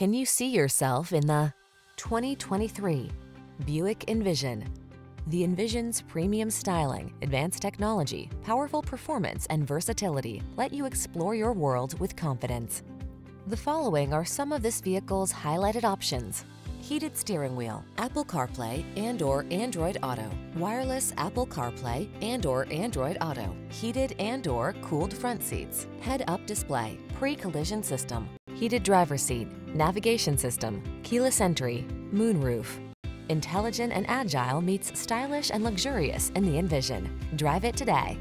Can you see yourself in the 2023 Buick Envision? The Envision's premium styling, advanced technology, powerful performance, and versatility let you explore your world with confidence. The following are some of this vehicle's highlighted options. Heated steering wheel, Apple CarPlay and or Android Auto, wireless Apple CarPlay and or Android Auto, heated and or cooled front seats, head-up display, pre-collision system, heated driver seat, navigation system, keyless entry, moonroof. Intelligent and agile meets stylish and luxurious in the Envision. Drive it today.